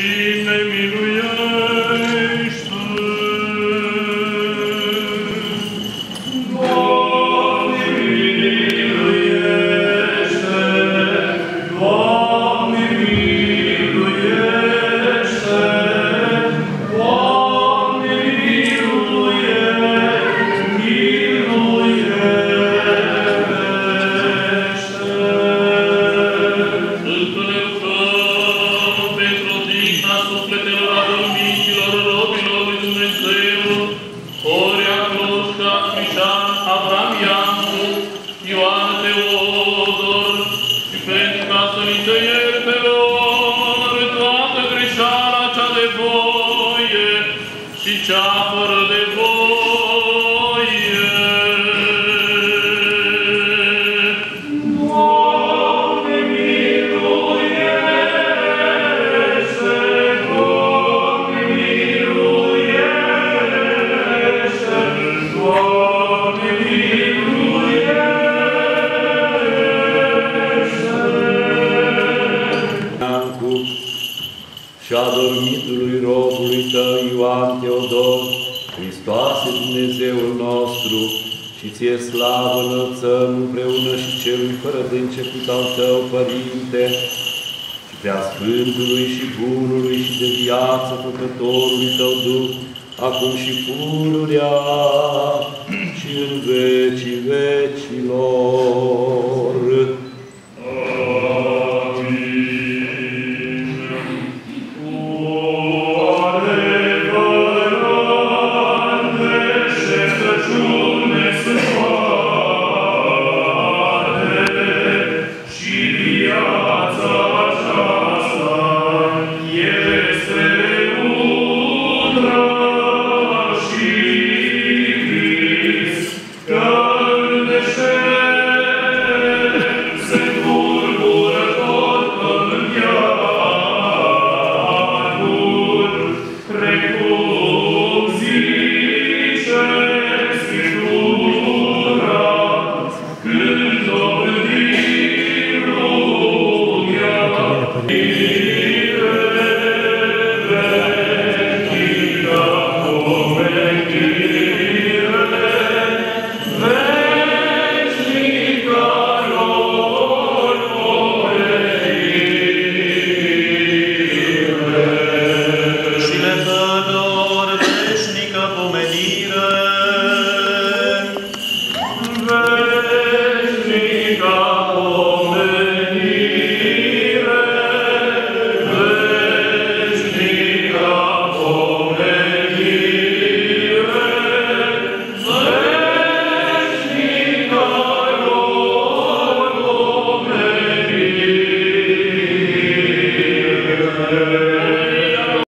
Bine miluiește! Cea de voie și cea fără de și a dormitului robului tău Ioan Teodor, Hristoase Dumnezeul nostru, și ție slavă înălțăm împreună și celui fără de început al tău, Părinte, și prea Sfântului și Bunului și de viață Făcătorului tău Duh, acum și pururea și în vecii vecilor. Amen.